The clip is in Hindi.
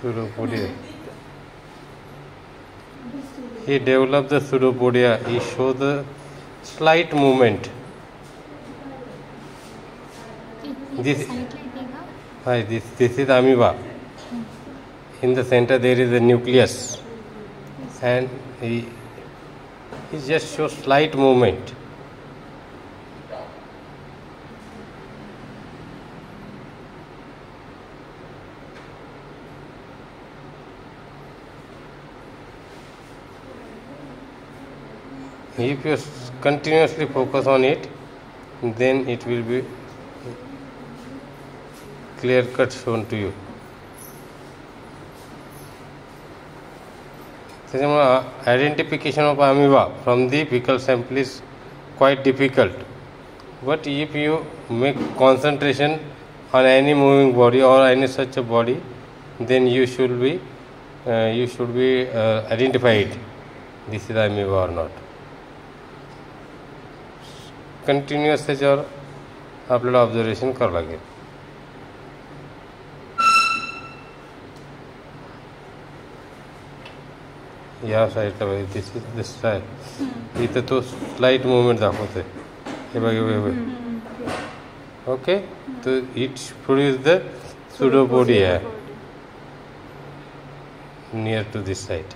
Suropodia. He developed the pseudopodia. He showed the slight movement. This, hi, this, this is amoeba. In the center there is a nucleus, and he, he just shows slight movement. if you continuously focus on it then it will be clear cut shown to you So, identification of amoeba from the fecal sample is quite difficult. But if you make concentration on any moving body or any such a body, then you should be uh, you should be uh, identified. This is amoeba or not. Continuous त्याच्यावर आपल्याला ऑब्झर्वेशन करावं लागेल या साईडला बघा दिस इज़ दिस साईड इथं तो स्लाईट मुवमेंट दाखवतोय हे बघ बघ ओके। तो it produce the pseudopodia near to this side